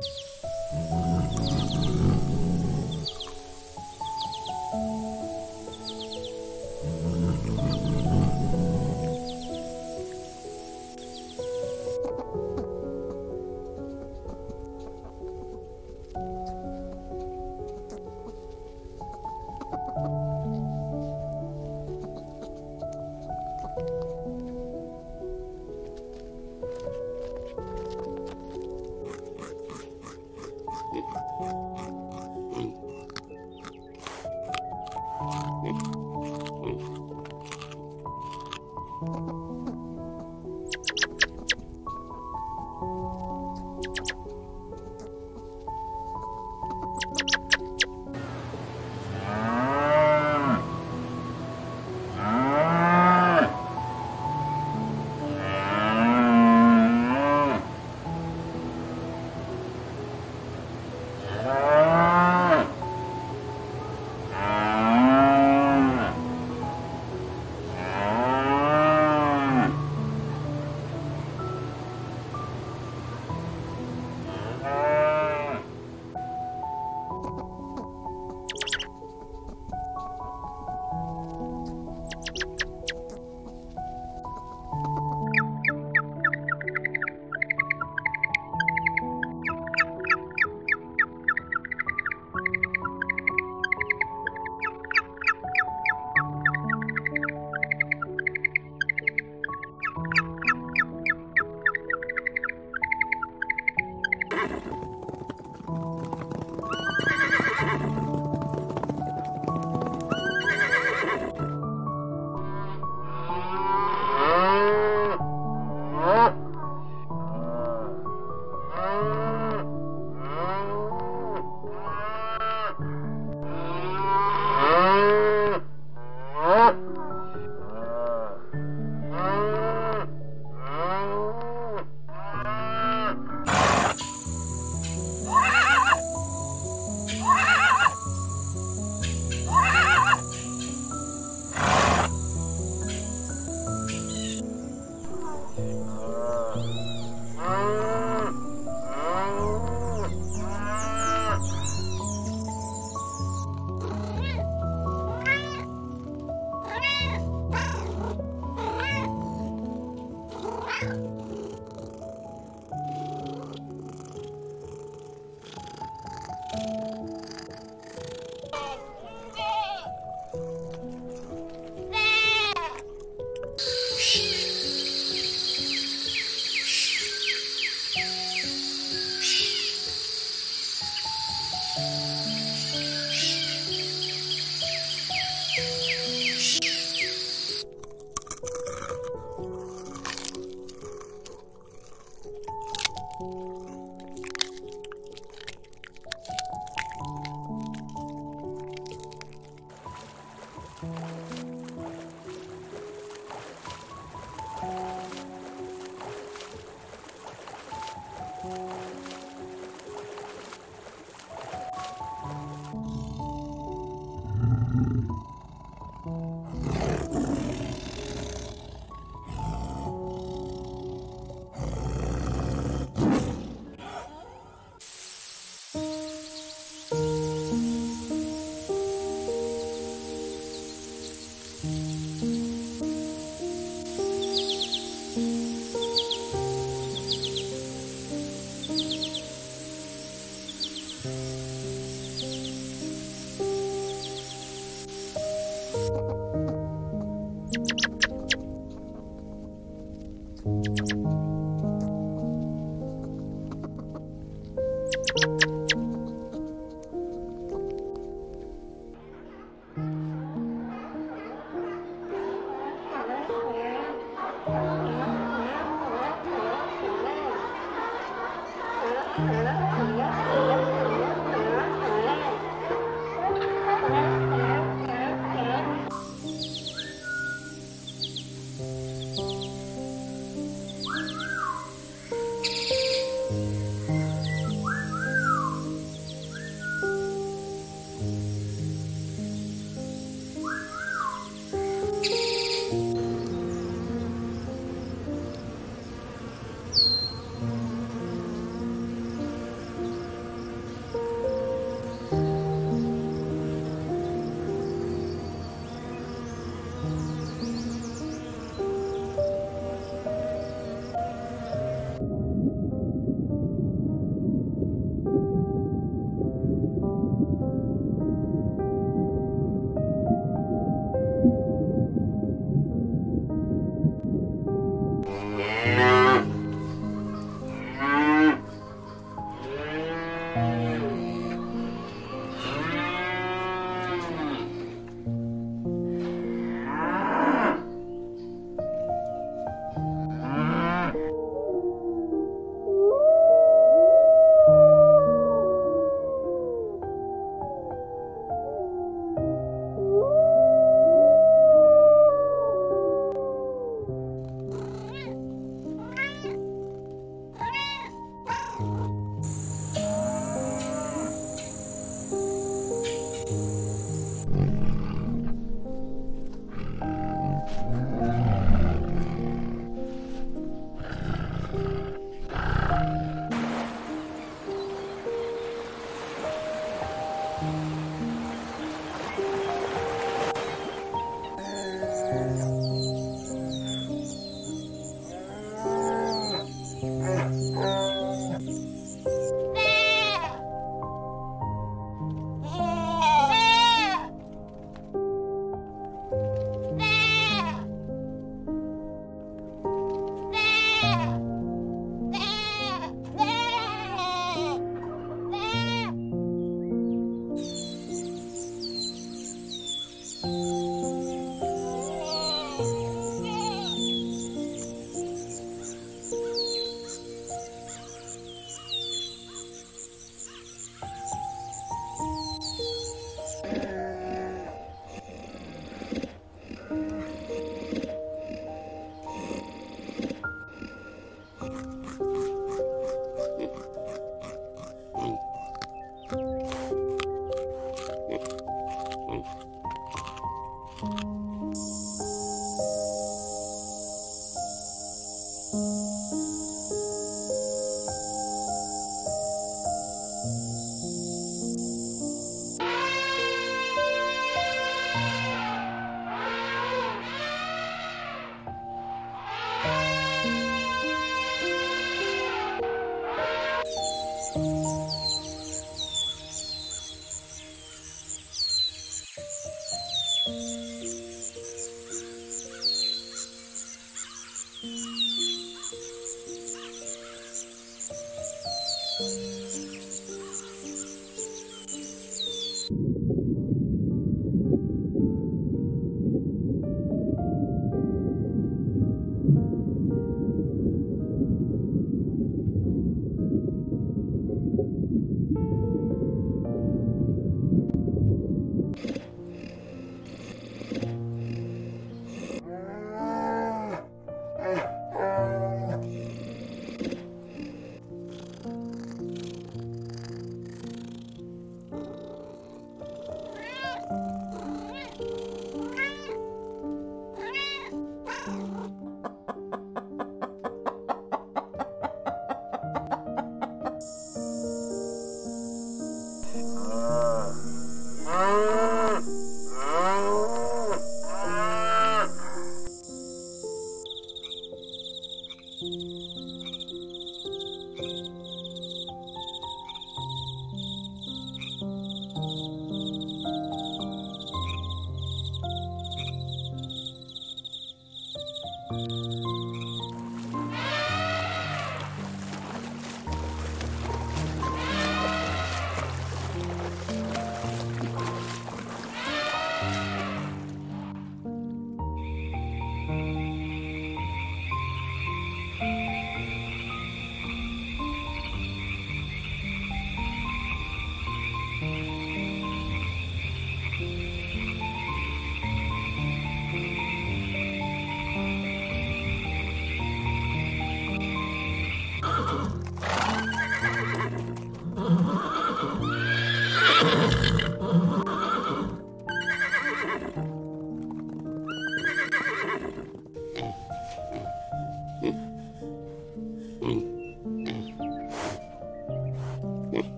you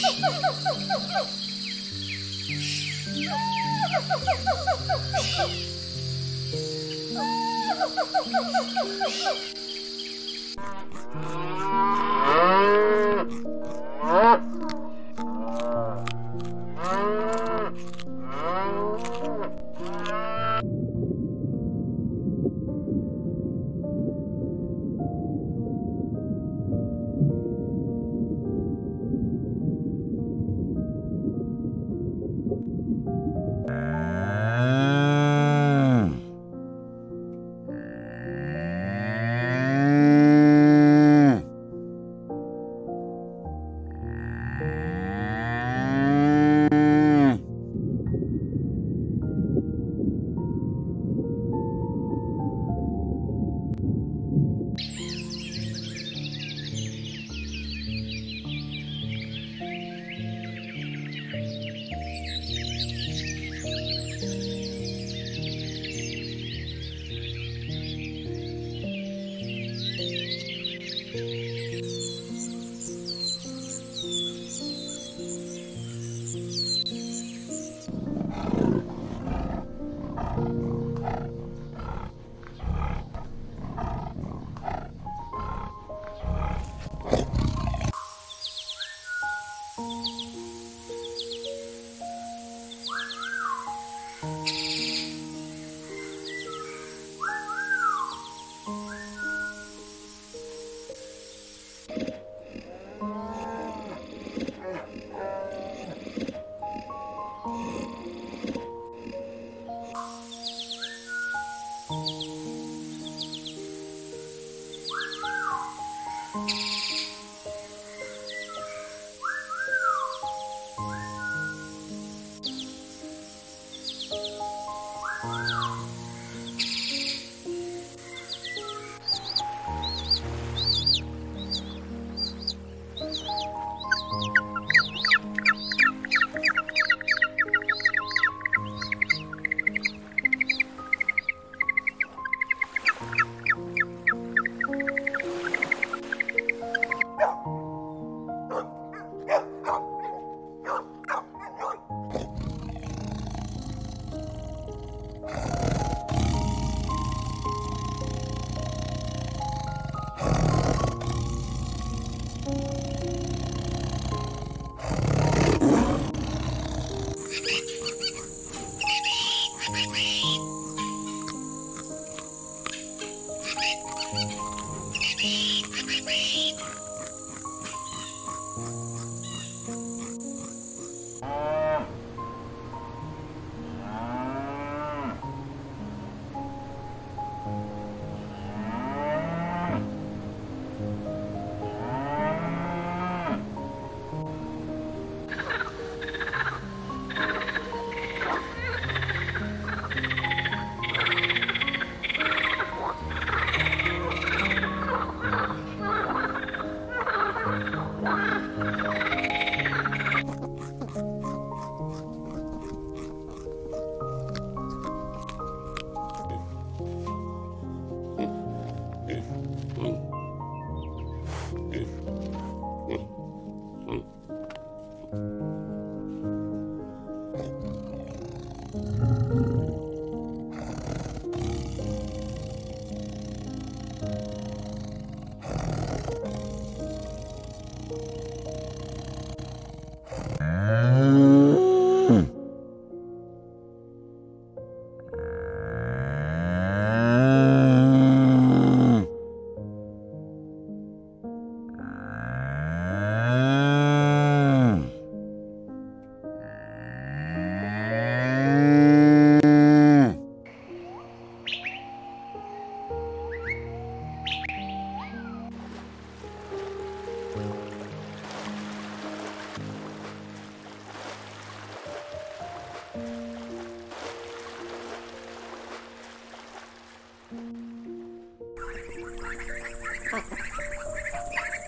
Oh,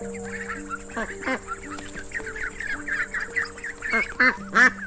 うん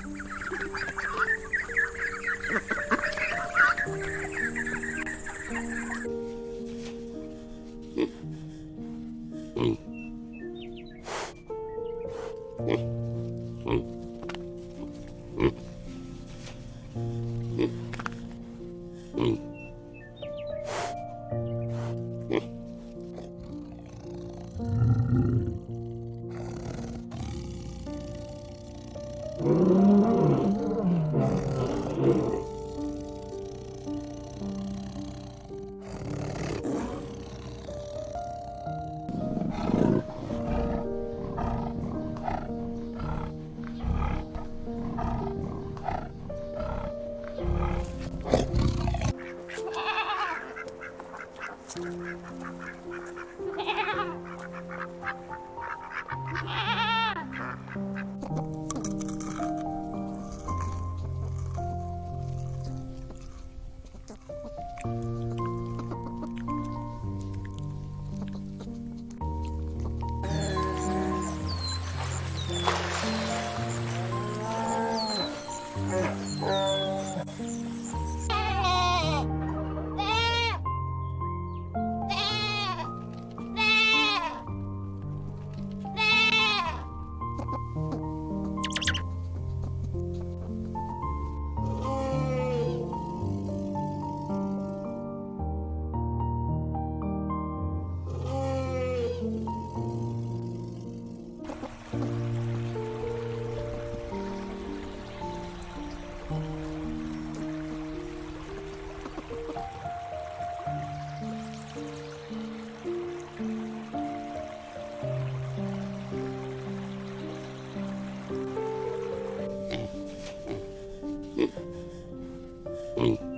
me.